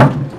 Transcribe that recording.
Gracias.